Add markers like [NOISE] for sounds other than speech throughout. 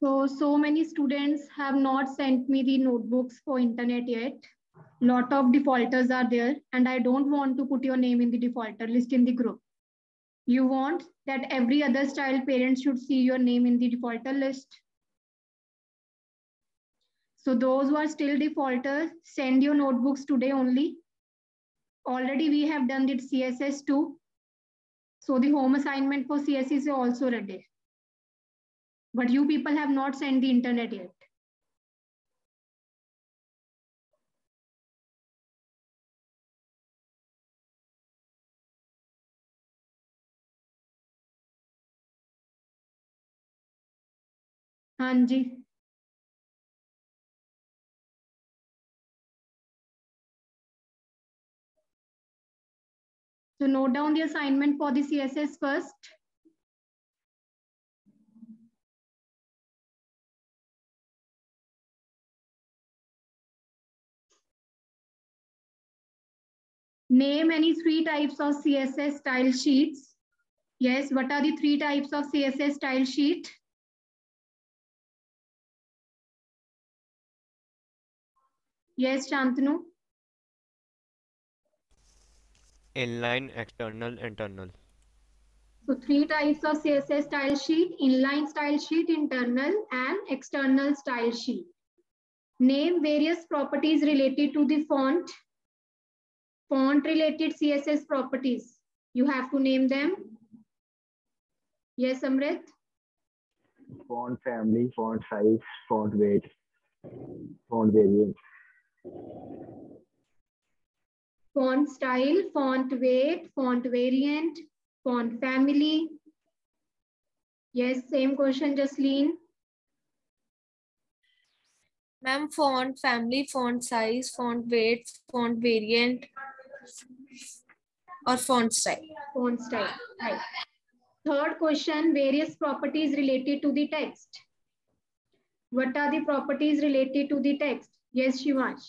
So, so many students have not sent me the notebooks for internet yet. Lot of defaulters are there, and I don't want to put your name in the defaulter list in the group. You want that every other child parent should see your name in the defaulter list. So those who are still defaulters, send your notebooks today only. Already we have done the CSS too. So the home assignment for CSS is also ready. But you people have not sent the internet yet. हाँ जी So note down the assignment for the CSS first. Name any three types of CSS style sheets. Yes, what are the three types of CSS style sheet? Yes, Shantanu. Inline, external, internal. So three types of CSS style sheet, inline style sheet, internal and external style sheet. Name various properties related to the font font related CSS properties. You have to name them. Yes, Amrit? Font family, font size, font weight, font variant. Font style, font weight, font variant, font family. Yes, same question, Jasleen. Ma'am, font family, font size, font weight, font variant, or font style. Font style. Right. Third question, various properties related to the text. What are the properties related to the text? Yes, Shivansh.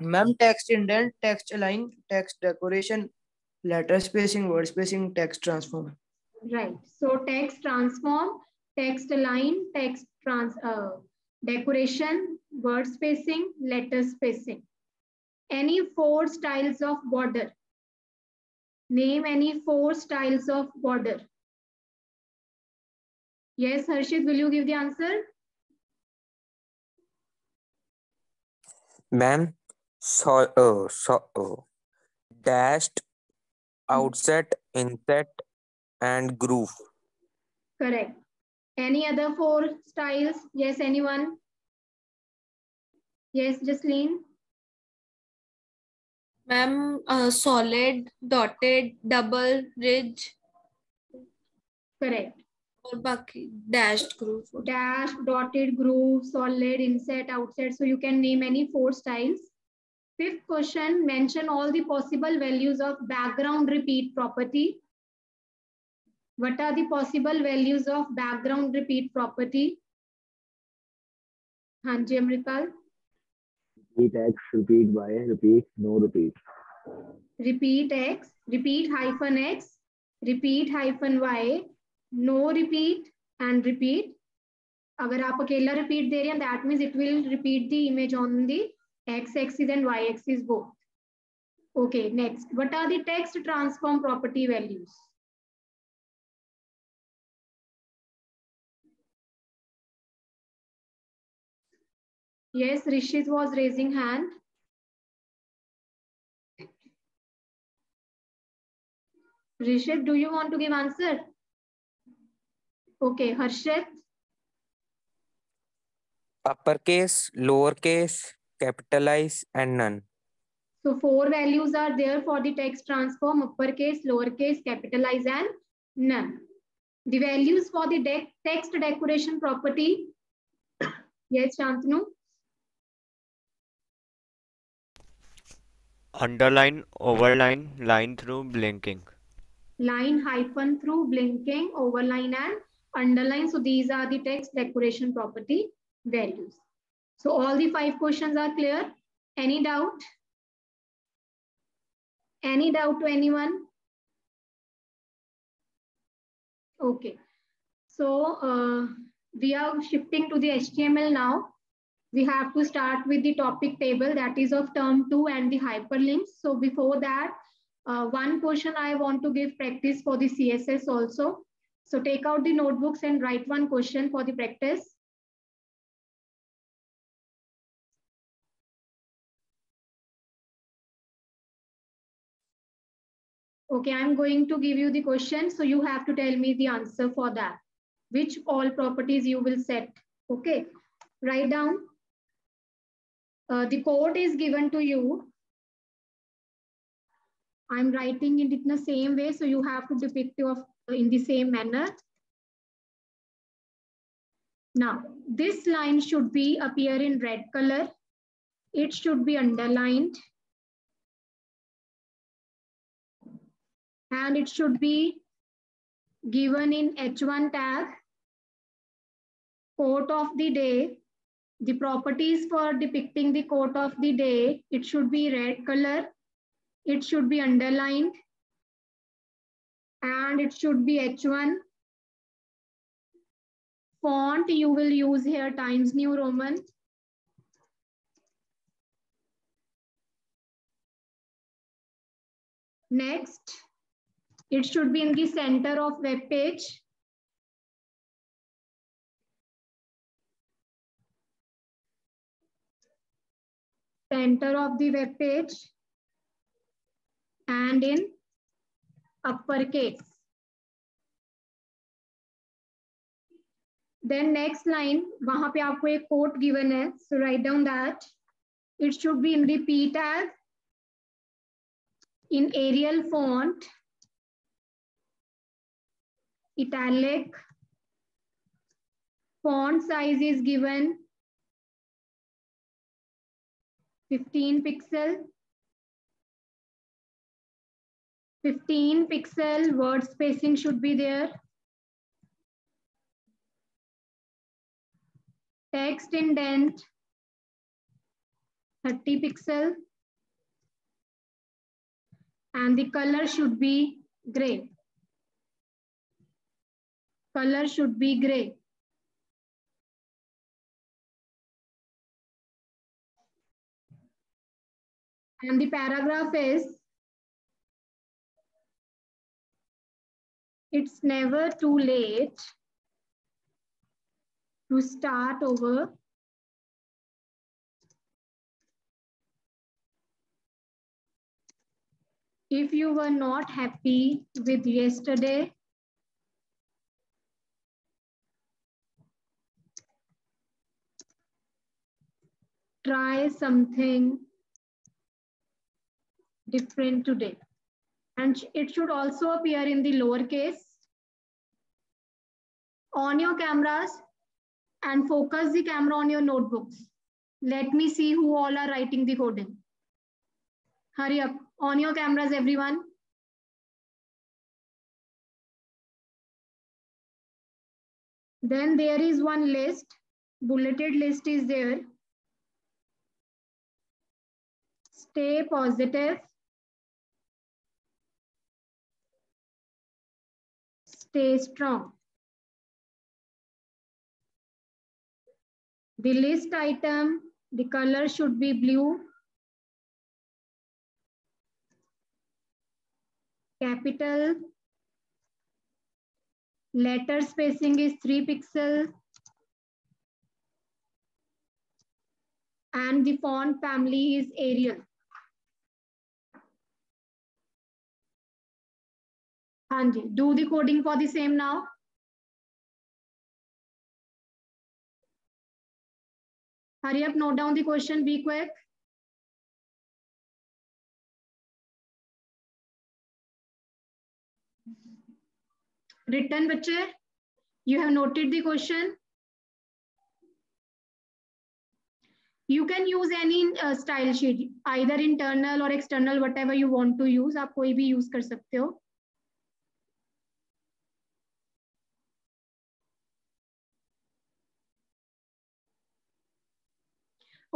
Ma'am, text indent, text align, text decoration, letter spacing, word spacing, text transform. Right. So text transform, text align, text uh, decoration, word spacing, letter spacing. Any four styles of border. Name any four styles of border. Yes, Harshit, will you give the answer? Ma'am, so, uh, so, uh, dashed, outset, inset, and groove. Correct. Any other four styles? Yes, anyone? Yes, Jasleen? Ma'am, uh, solid, dotted, double, ridge, Correct. और बाकी dashed groove. Dash, dotted, groove, solid, inset, outset. So you can name any four styles. Fifth question, mention all the possible values of background repeat property. What are the possible values of background repeat property? हाँ जी Amritpal Repeat X, repeat Y, repeat, no repeat. repeat x repeat hyphen x repeat hyphen y no repeat and repeat अगर आप अकेला repeat दे रहे हैं that means it will repeat the image on the x axis and y axis both okay next what are the text transform property values Yes, Rishit was raising hand. Rishit, do you want to give answer? Okay, Harshit. upper case lower case capitalize, and none. So four values are there for the text transform, upper case lower case capitalize, and none. The values for the de text decoration property. Yes, Shantanu. underline overline line through blinking line hyphen through blinking overline and underline so these are the text decoration property values so all the five questions are clear any doubt any doubt to anyone okay so uh, we are shifting to the html now we have to start with the topic table that is of term two and the hyperlinks. So before that, uh, one question I want to give practice for the CSS also. So take out the notebooks and write one question for the practice. Okay, I'm going to give you the question. So you have to tell me the answer for that, which all properties you will set. Okay, write down uh, the code is given to you. I'm writing it in the same way, so you have to depict it in the same manner. Now, this line should be appear in red color. It should be underlined. And it should be given in H1 tag, quote of the day, the properties for depicting the coat of the day, it should be red color, it should be underlined, and it should be H1. Font you will use here Times New Roman. Next, it should be in the center of web page. center of the web page and in upper case Then next line, wahan pe aapko ek quote given hai so write down that. It should be in repeat as in Arial font, italic, font size is given, 15 pixel, 15 pixel word spacing should be there. Text indent, 30 pixel. And the color should be gray. Color should be gray. and the paragraph is it's never too late to start over if you were not happy with yesterday try something different today. And it should also appear in the lower case. On your cameras and focus the camera on your notebooks. Let me see who all are writing the coding. Hurry up. On your cameras, everyone. Then there is one list, bulleted list is there. Stay positive. stay strong. The list item, the color should be blue. Capital. Letter spacing is 3 pixels, And the font family is Arial. हाँ जी do the coding for the same now hurry up note down the question be quick return बच्चे you have noted the question you can use any uh, style sheet either internal or external whatever you want to use आप कोई भी use कर सकते हो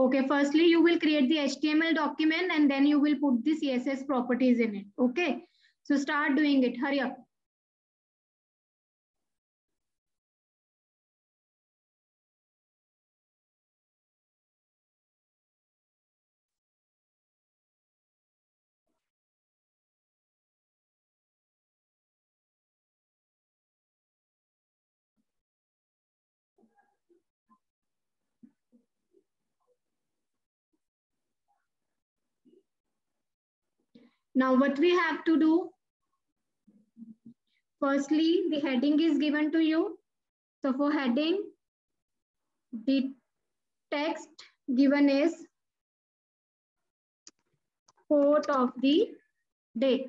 Okay, firstly, you will create the HTML document and then you will put the CSS properties in it. Okay, so start doing it. Hurry up. Now what we have to do, firstly, the heading is given to you. So for heading, the text given is quote of the day.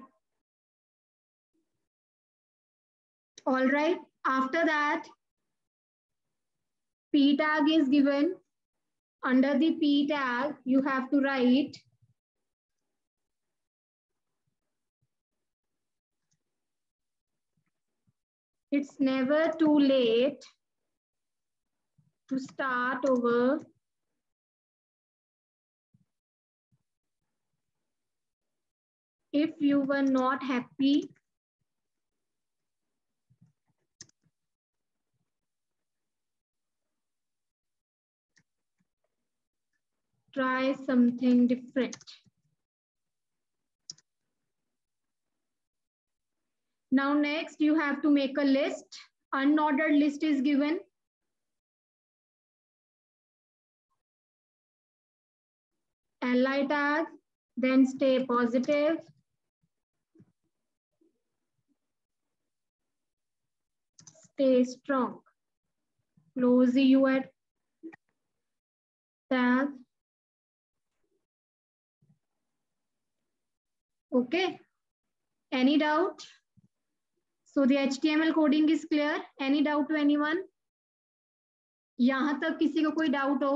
All right. After that, P tag is given. Under the P tag, you have to write It's never too late to start over. If you were not happy, try something different. Now next you have to make a list. Unordered list is given. Ally tag, then stay positive. Stay strong. Close the at. tag. Okay. Any doubt? so the html coding is clear any doubt to anyone yahan tak kisi ko koi doubt ho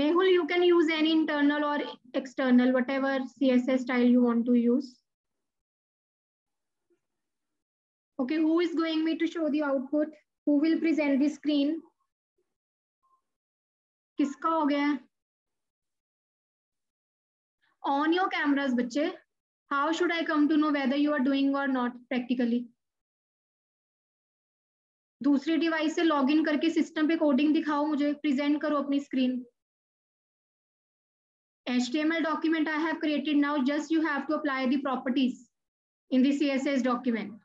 mehul you can use any internal or external whatever css style you want to use okay who is going me to show the output who will present the screen किसका हो गया है on your cameras बच्चे how should I come to know whether you are doing और not practically दूसरे device से log in करके system पे कोडिंग दिखाओ मुझे प्रेजेंट करो अपनी screen H T M L document I have created now just you have to apply the properties in the C S S document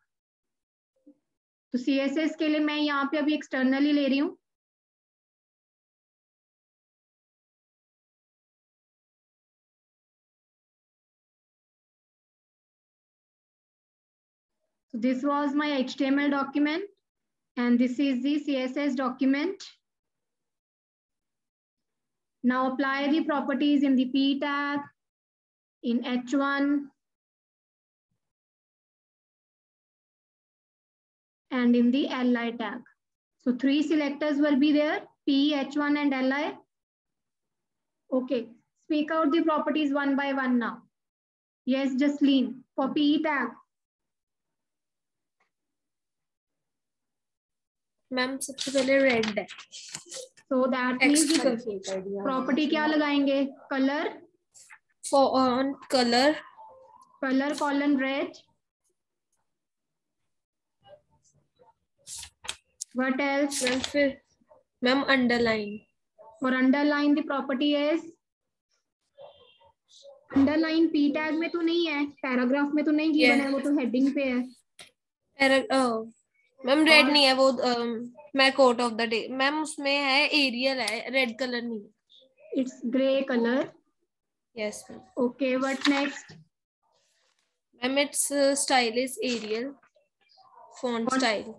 तो C S S के लिए मैं यहाँ पे अभी एक्सटर्नली ले रही हूँ So this was my HTML document and this is the CSS document. Now apply the properties in the P tag, in H1, and in the LI tag. So three selectors will be there, P, H1, and LI. Okay, speak out the properties one by one now. Yes, just lean for P tag. Ma'am सबसे पहले red है so that means property क्या लगाएंगे colour on colour colour colon red what else ma'am फिर ma'am underline और underline the property is underline P tag में तो नहीं है पैराग्राफ में तो नहीं गिवन yeah. है वो तो हेडिंग पे है पैरा मैम रेड नहीं है वो um, मैं quote of the day ma'am उसमें है एरियल है रेड कलर नहीं है it's grey colour yes ma'am okay what next ma'am it's stylish Arial font style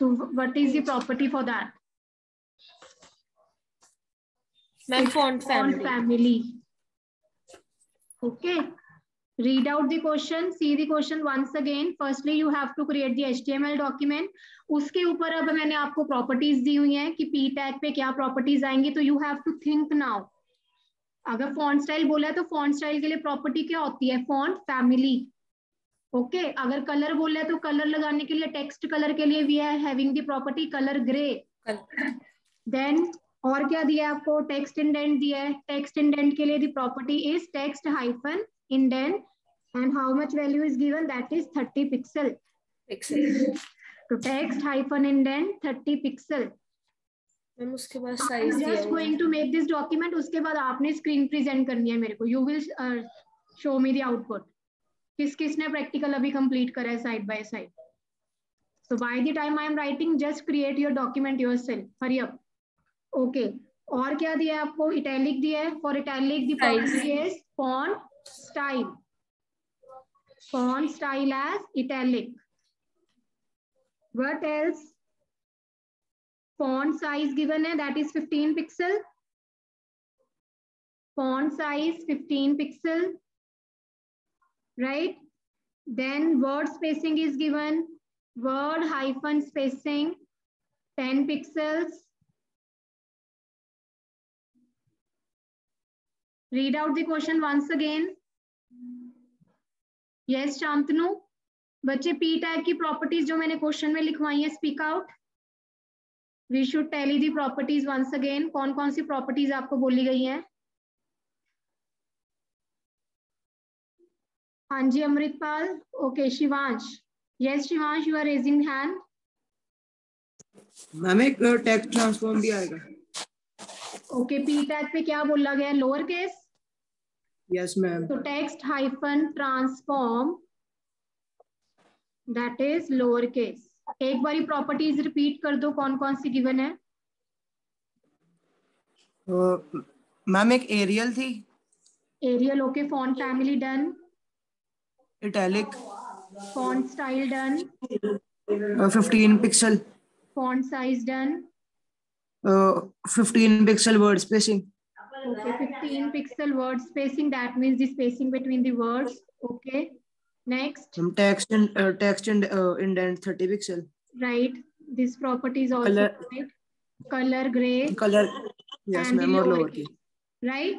तो what is the property for that ma'am ma'am family font family. okay read out the question see the question once again firstly you have to create the html document उसके ऊपर अब मैंने आपको properties दी हुई है कि P tag पे क्या प्रॉपर्टीज आएंगी तो you have to think now अगर फॉन्ट स्टाइल बोला है तो फॉन्ट स्टाइल के लिए प्रॉपर्टी क्या होती है फॉन्ट फैमिली ओके अगर कलर बोला है तो कलर लगाने के लिए टेक्स्ट कलर के लिए we are having the property colour grey then और क्या दिया आपको टेक्स्ट इंडेंट दिया है टेक्स्ट इंडेंट के लिए the property is text hyphen in 10 and how much value is given that is 30 pixel. Pixel. to text hyphen indent 30 pixel. Ma'am उसके बाद साइज दिया just going to make this document उसके बाद आपने screen present करनी है मेरे को you will show me the output किस किसने प्रैक्टिकल अभी कंप्लीट करा है side by side so by the time i am writing just create your document yourself hurry up okay और क्या दिया है आपको इटैलिक दिया है for italic the font style. Font style as italic. What else? Font size given hai, that is 15 pixel. Font size 15 pixel. Right? Then word spacing is given. Word hyphen spacing 10 pixels. Read out the question once again. Yes Shantanu बच्चे P type की properties जो मैंने question में लिखवाई है speak out we should tell the properties once again कौन कौन सी प्रॉपर्टीज आपको बोली गई हैं हाँ जी Amritpal okay Shivansh yes Shivansh you are raising hand ma'am एक टैग uh, ट्रांसफॉर्म भी आएगा ओके पी टैग पे क्या बोला गया lower case Yes, ma'am. So text hyphen transform that is lowercase. एक बारी प्रॉपर्टीज रिपीट कर दो कौन कौन सी गिवन है तो uh, मैम एक एरियल थी Arial okay font family done italic font style done 15 pixel font size done 15 pixel word spacing Okay, 15 pixel word spacing. That means the spacing between the words. Okay. Next. Some text and uh, text and uh, indent 30 pixel. Right. This property is also color, right. color gray. Color. Yes, ma'am. Or lower key. Right.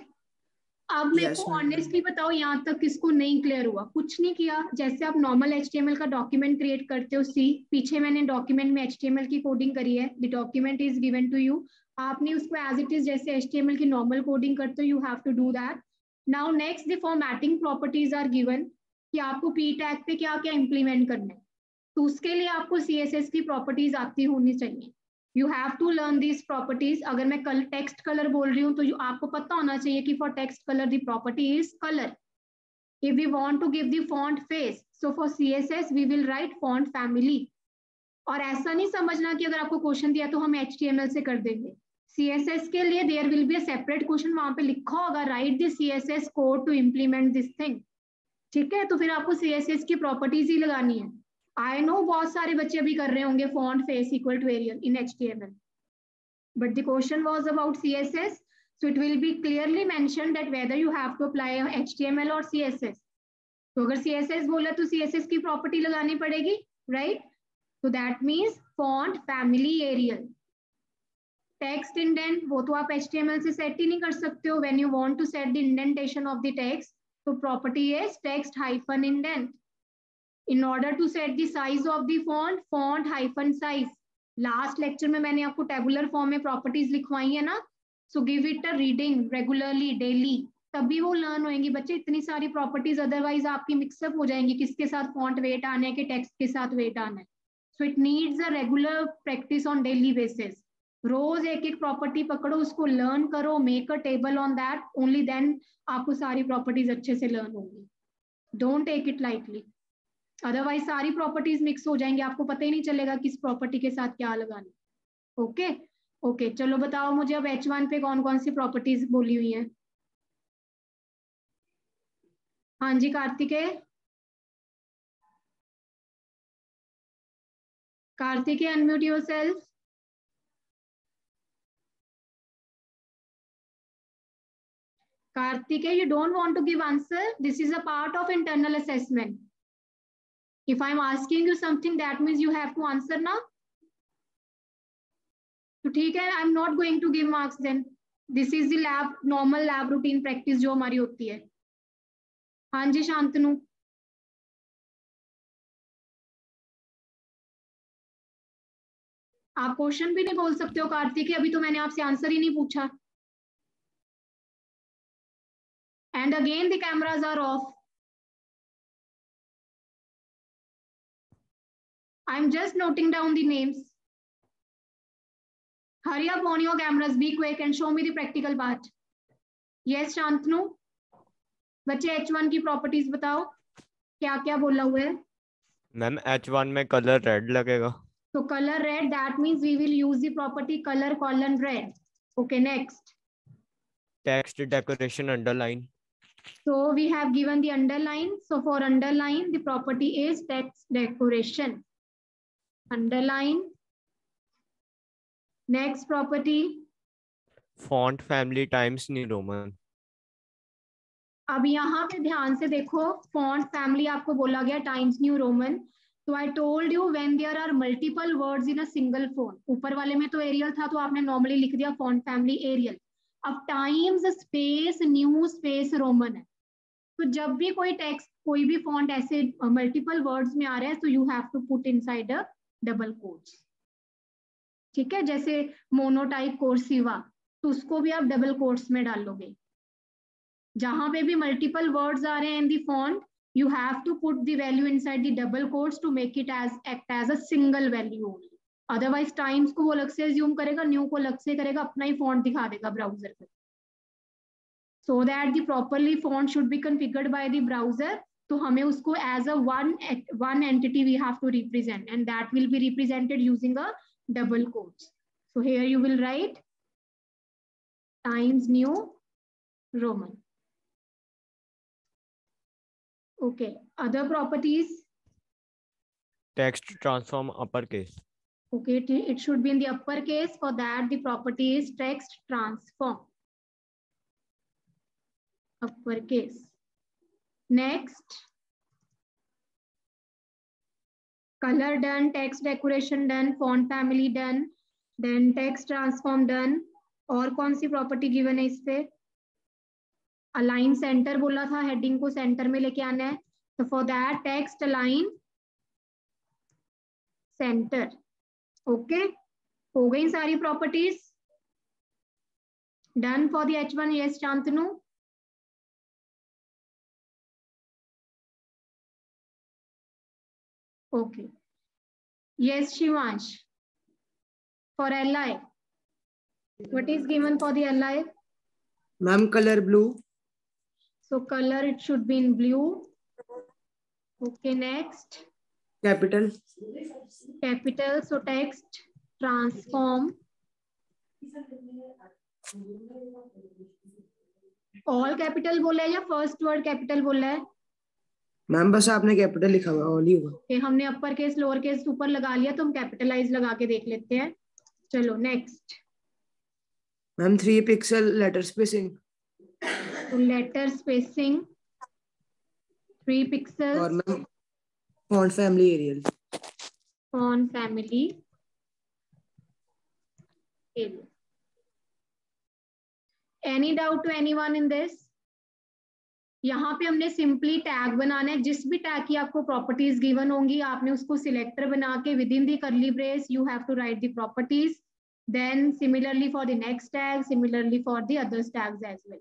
अब मेरे को honestly बताओ यहाँ तक किसको नहीं clear हुआ कुछ नहीं किया जैसे आप नॉर्मल एच का डॉक्यूमेंट क्रिएट करते हो सी पीछे मैंने डॉक्यूमेंट में एच की कोडिंग करी है the document is given to you आपने उसको एज इट इज जैसे एच टी एम एल की नॉर्मल कोडिंग करते हो you have to do that now next the formatting properties are given कि आपको पी टैग पे क्या क्या इम्प्लीमेंट करना है तो उसके लिए आपको सी एस एस की प्रॉपर्टीज आती होनी चाहिए you have to learn these properties अगर मैं कल टेक्स्ट कलर बोल रही हूँ तो आपको पता होना चाहिए कि for text colour the property is colour want to give the font face so for C S S we will write font family और ऐसा नहीं समझना कि अगर आपको क्वेश्चन दिया तो हम एच टी एम एल से कर देंगे सीएसएस के लिए there will be a separate question वहां पे लिखा होगा write this CSS code to implement this thing ठीक है तो फिर आपको सीएसएस की प्रॉपर्टीज ही लगानी है आई नो बहुत सारे बच्चे अभी कर रहे होंगे font face equal to Arial in H T M L but the question was about C S S so it will be clearly mention that whether you have to apply H T M L और C S S तो अगर C S S बोला तो C S S की property लगानी पड़ेगी right तो that means font family Arial text indent वो तो आप एच से सेट ही नहीं कर सकते हो when you want to set the indentation of the text तो property is text hyphen indent in order to set the size of the font font hyphen size last lecture में मैंने आपको टेबुलर फॉर्म में properties लिखवाई है ना so give it a reading regularly daily तभी वो लर्न होएंगी बच्चे इतनी सारी प्रॉपर्टीज अदरवाइज आपकी मिक्सअप हो जाएंगी किसके साथ फॉन्ट वेट आना है कि टेक्स्ट के साथ वेट आना है so it needs a regular practice on daily basis रोज एक एक प्रॉपर्टी पकड़ो उसको लर्न करो make a table on that only then आपको सारी प्रॉपर्टीज अच्छे से लर्न होंगी don't take it lightly otherwise सारी प्रॉपर्टीज मिक्स हो जाएंगी आपको पता ही नहीं चलेगा किस प्रॉपर्टी के साथ क्या लगाना ओके ओके चलो बताओ मुझे अब एच वन पे कौन कौन सी प्रॉपर्टीज बोली हुई हैं हाँ जी Karthike Karthike unmute yourself Karthike, you don't want to give answer. This is a part of internal assessment. If I'm asking you something, that means you have to answer now. so ठीक है I not going to give marks then this is the lab normal lab routine practice jo जो hoti hai haan ji shantanu आप question भी नहीं बोल सकते हो कार्तिक अभी तो मैंने आपसे आंसर ही नहीं पूछा and again the cameras are off. I'm just noting down the names. Hurry up on your cameras, be quick and show me the practical part. Yes, Shantanu. bache H1 ki properties batao kya kya bola hua hai ma'am H1 में colour red लगेगा तो colour red that means we will use the property colour colon red okay next text decoration underline So we have given the underline. So for underline, the property is text decoration. Underline. Next property. Font family times New Roman. अब यहाँ पे ध्यान से देखो font family आपको बोला गया times new Roman तो I told you when there are multiple words in a single font ऊपर वाले में तो एरियल था तो आपने नॉर्मली लिख दिया फॉन्ट फैमिली एरियल अब Times space New space Roman है तो जब भी कोई टेक्स्ट कोई भी फॉन्ट ऐसे मल्टीपल वर्ड्स में आ रहे हैं तो you have to put inside a double quotes ठीक है जैसे मोनोटाइप कोर्सिवा तो उसको भी आप डबल कोर्स में डालोगे जहां पे भी मल्टीपल वर्ड्स आ रहे हैं in the font you have to put the value side the double quotes to make it as act as a single value only otherwise Times को वो अलग से एज्यूम करेगा न्यू को अलग से करेगा अपना ही फॉन्ट दिखा देगा ब्राउजर पे so that the properly font should be configured by the browser तो हमें उसको as a one one entity we have to represent and that will be represented using a double quotes so you will write Times New Roman okay other properties text transform upper case okay it, it should be in the upper case for that the property is text transform upper case next color done text decoration done font family done then text transform done और कौन सी property given है इस पे align centre बोला था heading को centre में लेके आना है तो for that text align centre okay हो गई सारी properties done for the H one yes Shantanu okay yes Shivansh for L I what is given for the L I ma'am colour blue so colour it should be in blue okay next capital capital so text transform all capital बोला है या first word capital बोला है ma'am बस आपने capital लिखा हुआ all ही हुआ हमने अपर केस लोअर केस ऊपर लगा लिया तो हम कैपिटलाइज लगा के देख लेते हैं चलो next ma'am three pixel letter spacing letter spacing three pixel on family aerial on family any doubt to any one in this यहाँ पे हमने सिंपली टैग बनाना है जिस भी टैग की आपको प्रॉपर्टीज गिवन होंगी आपने उसको सिलेक्टर बना के within the curly brace you have to write the properties then similarly for the next tag similarly for the others tags as well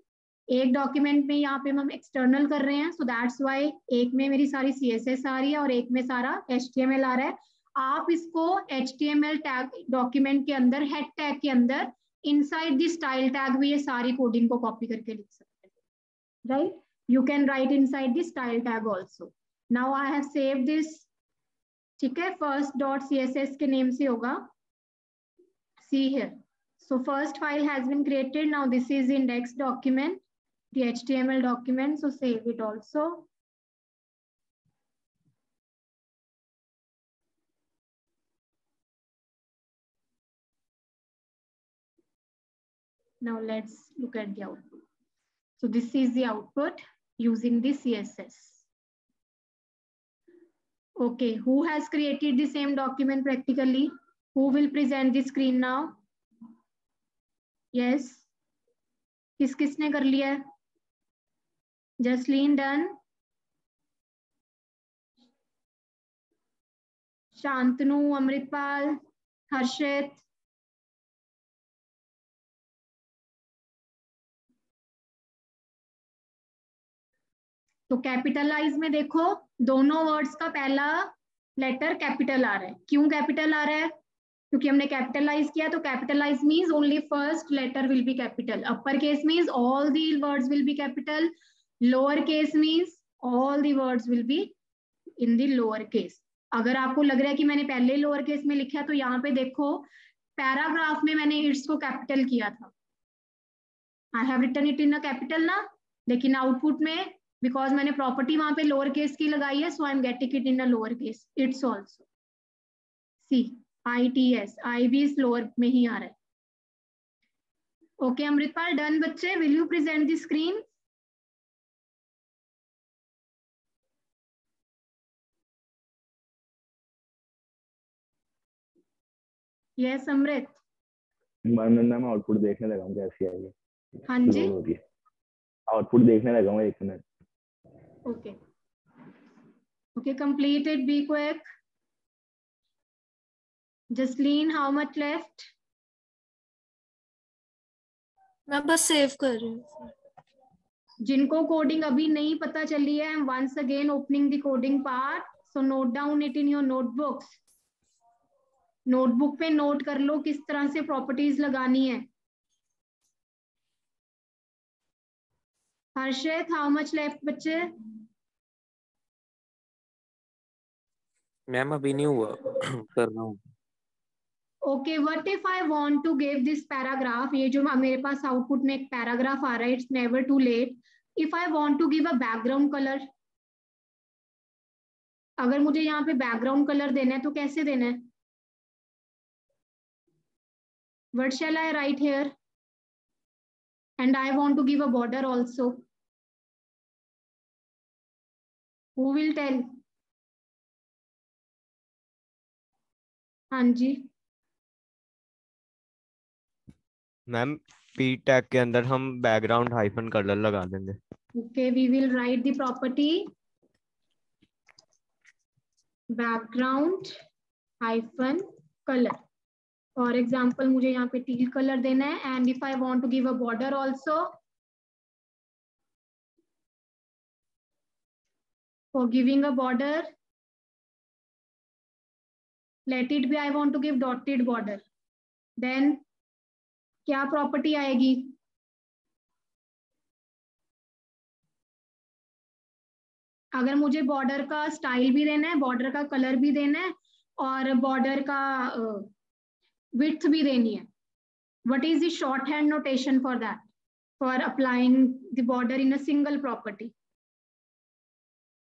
एक डॉक्यूमेंट में यहाँ पे हम एक्सटर्नल कर रहे हैं सो दैट्स वाई एक में मेरी सारी सी एस एस आ रही है और एक में सारा एच टी एम एल आ रहा है आप इसको H T M L tag document के अंदर हेड टैग के अंदर inside the style tag भी ये सारी कोडिंग को कॉपी करके लिख सकते हैं right you can write inside the style tag also now I have save this ठीक है first dot C S S के नेम से होगा सी है so first file has been created now this is index document the HTML document, so save it also. Now let's look at the output. So this is the output using the CSS. Okay, who has created the same document practically? Who will present the screen now? Yes. किस किसने कर लिया है Jasleen Dunn. Shantanu Amritpal Harshit तो capitalise में देखो दोनों words का पहला लेटर कैपिटल आ रहा है क्यों कैपिटल आ रहा है क्योंकि हमने कैपिटलाइज किया तो capitalise means only first letter will be capital upper case means all the words will be capital lower case means all the words will be in the lower case अगर आपको लग रहा है कि मैंने पहले लोअर केस में लिखा तो यहाँ पे देखो पैराग्राफ में मैंने इट्स को कैपिटल किया था I have written it in a capital ना लेकिन आउटपुट में बिकॉज मैंने प्रॉपर्टी वहां पे लोअर केस की लगाई है so I am getting it in a lower case it's also C I T S I B इस लोअर में ही आ रहा है ओके अमृतपाल डन बच्चे will you present the screen yes Amrit Mananda मैं आउटपुट देखने लगा हूँ कैसी आई है हाँ जी आउटपुट देखने लगा हूँ एक minute okay okay completed be quick Jasleen how much left मैं बस सेव कर रही हूँ जिनको कोडिंग अभी नहीं पता चली है once again opening the coding part so note down it in your notebooks notebook पे नोट कर लो किस तरह से प्रॉपर्टीज लगानी है हर्षित हाउ मच लेफ्ट बच्चे मैम अभी नहीं हुआ [CLEARS THROAT] कर रहा हूँ okay what if I want to give this paragraph ये जो मेरे पास आउटपुट में एक पैराग्राफ आ रहा है it's never too late if I want to give a background colour अगर मुझे यहाँ पे बैकग्राउंड कलर देना है तो कैसे देना है what shall i write here and i want to give a border also who will tell हां जी मैम पी टैग e के अंदर हम बैकग्राउंड हाइफन कलर लगा देंगे okay we will write the property background hyphen colour for example मुझे यहाँ पे टील कलर देना है and if I want to give a border also for giving a border let it be I want to give dotted border then क्या property आएगी अगर मुझे border का स्टाइल भी देना है बॉर्डर का कलर भी देना है और बॉर्डर का width भी देनी है what is the shorthand notation for that for applying the border in a single property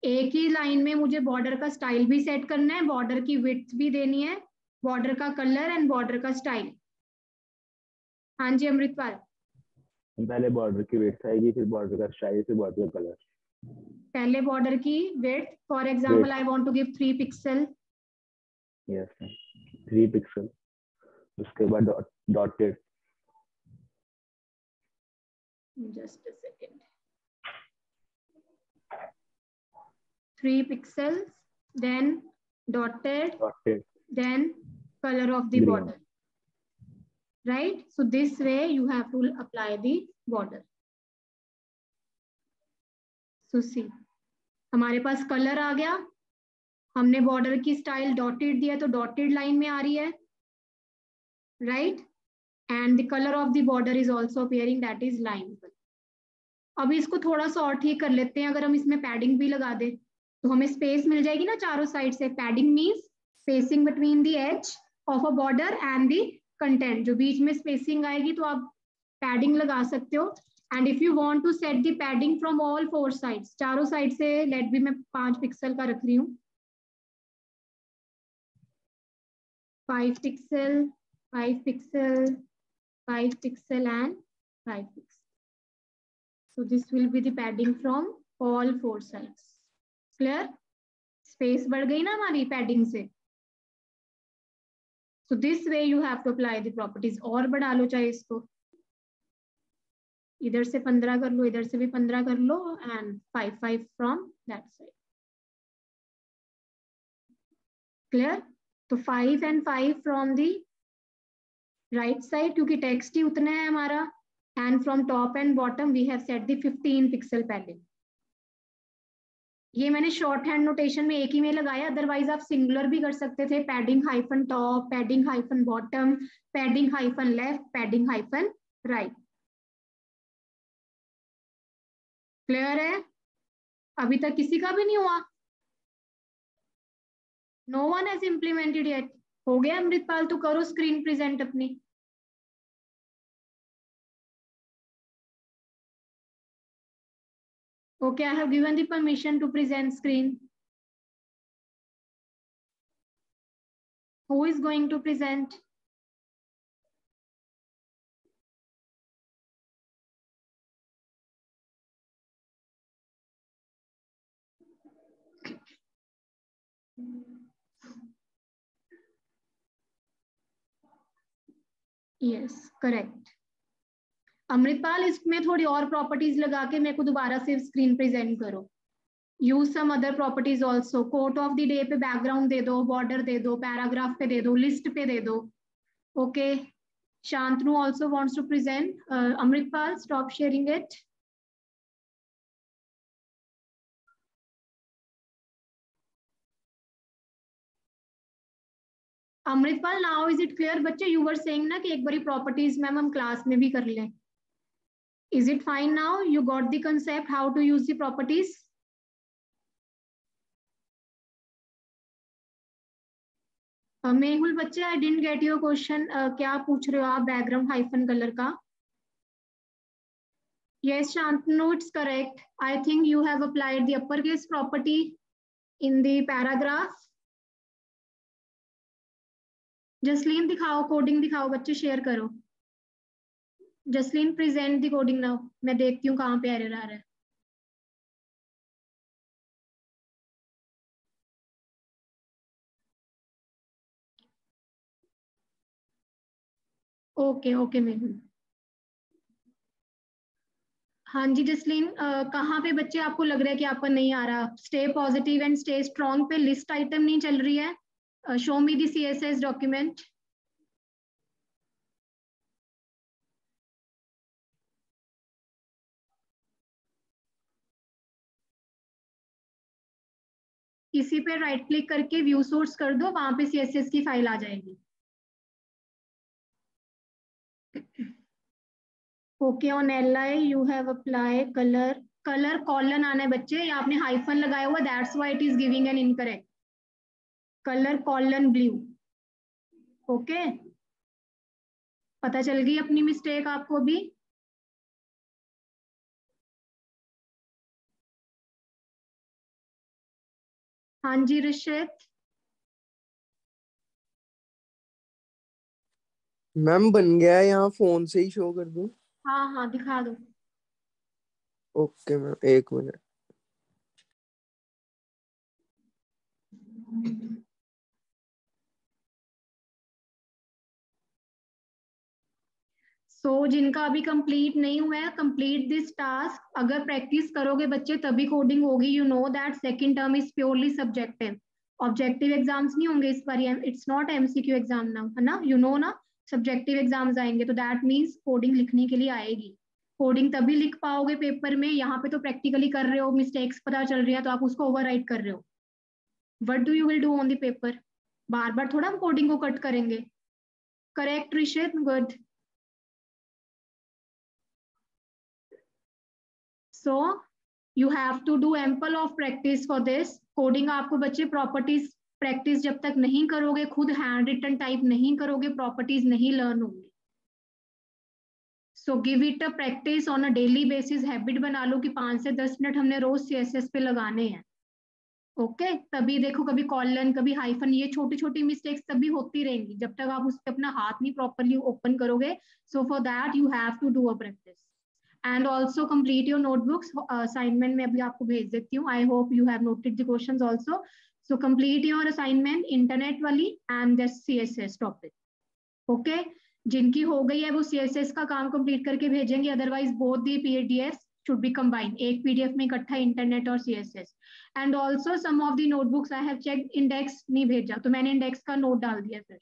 एक ही लाइन में मुझे बॉर्डर का स्टाइल भी सेट करना है बॉर्डर की विथ भी देनी है बॉर्डर का कलर एंड बॉर्डर का स्टाइल हाँ जी अमृतपाल पहले बॉर्डर की विथ आएगी फिर बॉर्डर का स्टाइल फिर बॉर्डर का कलर पहले बॉर्डर की with for example I want to give three pixel yes three pixel उसके बाद dot dotted just a second. Three pixels, then dotted, dotted. then color of the Green. border. Right? So this way you have to apply the border. So see, हमारे पास colour आ गया हमने border की style dotted दिया तो dotted line में आ रही है right and the color of the border is also appearing that is lime अभी इसको थोड़ा सा और ठीक कर लेते हैं अगर हम इसमें पैडिंग भी लगा दें तो हमें स्पेस मिल जाएगी ना चारों साइड से padding means spacing between the edge of a border and the content जो बीच में स्पेसिंग आएगी तो आप पैडिंग लगा सकते हो and if you want to set the padding from all four sides चारों साइड से लेट भी मैं पांच पिक्सल का रख रही हूँ five pixel 5 pixel, 5 pixel and 5 pixel. So this will be the padding from all four sides. Clear? Space बढ़ गई ना हमारी padding से. So this way you have to apply the properties. और बढ़ा लो चाहे इसको. इधर से पंद्रह कर लो इधर से भी पंद्रह कर लो and five five from that side clear तो five and five from the right side क्योंकि टेक्स्ट ही उतना है हमारा and from top and bottom we have set the 15 pixel पहले ये मैंने शॉर्ट हैंड नोटेशन में एक ही में लगाया अदरवाइज आप सिंगुलर भी कर सकते थे padding hyphen top padding hyphen bottom padding hyphen left padding hyphen right clear है अभी तक किसी का भी नहीं हुआ no one has implemented yet हो गया अमृतपाल तो करो स्क्रीन प्रेजेंट अपनी Okay, I have given the permission to present screen. Who is going to present? Yes, correct. Amritpal इसमें थोड़ी और प्रॉपर्टीज लगा के मेरे को दोबारा से स्क्रीन प्रेजेंट करो use some other properties also quote of the day पे बैकग्राउंड दे दो बॉर्डर दे दो पैराग्राफ पे दे दो लिस्ट पे दे दो okay Shantanu also wants to present Amritpal stop sharing it Amritpal now is it clear बच्चे यू were सेइंग ना कि एक बारी प्रॉपर्टीज मैम हम क्लास में भी कर लें. is it fine now you got the concept how to use the properties Mehul uh, बच्चे I didn't get your question क्या पूछ रहे हो आप बैकग्राउंड हाइफन कलर का yes Shantanu it's correct I think you have applied the upper case property in the paragraph Jasleen दिखाओ coding दिखाओ बच्चे शेयर करो Jasleen present the coding now मैं देखती हूँ कहाँ पे एरर आ रहा है ओके ओके मेघन हाँ जी जसलीन कहाँ पे बच्चे आपको लग रहा है कि आपका नहीं आ रहा stay positive and stay strong पे लिस्ट आइटम नहीं चल रही है show me the C S S document इसी पे राइट क्लिक करके व्यू सोर्स कर दो वहां पे सीएसएस की फाइल आ जाएगी okay on L I you have apply colour colour colon आना है बच्चे या आपने हाइफन लगाया हुआ that's why it is giving an incorrect colour colon blue okay पता चल गई अपनी मिस्टेक आपको भी हाँ जी रिशित मैम बन गया है यहाँ फोन से ही शो कर दूं हाँ हाँ दिखा दो ओके मैम एक मिनट सो तो so, जिनका अभी कंप्लीट नहीं हुआ है कंप्लीट दिस टास्क अगर प्रैक्टिस करोगे बच्चे तभी कोडिंग होगी you know that second term is purely subjective objective exams नहीं होंगे इस बार इट्स नॉट एमसीक्यू एग्जाम ना है ना यू नो ना सब्जेक्टिव एग्जाम्स आएंगे तो दैट मीन्स कोडिंग लिखने के लिए आएगी कोडिंग तभी लिख पाओगे पेपर में यहाँ पे तो प्रैक्टिकली कर रहे हो मिस्टेक्स पता चल रही है तो आप उसको ओवर कर रहे हो what do you will do on the paper बार बार थोड़ा हम कोडिंग को कट करेंगे correct Rished good so you have to do ample of practice for this coding आपको बच्चे प्रॉपर्टीज प्रैक्टिस जब तक नहीं करोगे खुद हैंड रिटन टाइप नहीं करोगे प्रॉपर्टीज नहीं लर्न होंगी so give it a practice on a daily basis habit बना लो कि पांच से दस मिनट हमने रोज सीएसएस पे लगाने हैं ओके okay? तभी देखो कभी कॉलन कभी हाइफन ये छोटी छोटी मिस्टेक्स तभी होती रहेंगी जब तक आप उस पर अपना हाथ नहीं प्रॉपरली ओपन करोगे so for that you have to do a practice and also complete your notebooks assignment में अभी आपको भेज देती हूँ I hope you have noted the question also so complete your assignment internet वाली and just C S S topic okay जिनकी हो गई है वो सी एस एस का काम कम्प्लीट करके भेजेंगे otherwise both the P D F should be combine एक पी डी एफ में इकट्ठा इंटरनेट और C S css and also some of the notebooks I have check index नहीं भेजा तो मैंने इंडेक्स का नोट डाल दिया फिर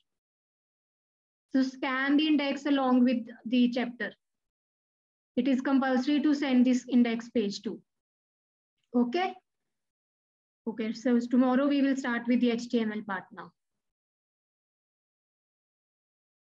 so scan the index along with the chapter It is compulsory to send this index page to. Okay? Okay, so tomorrow we will start with the HTML part now.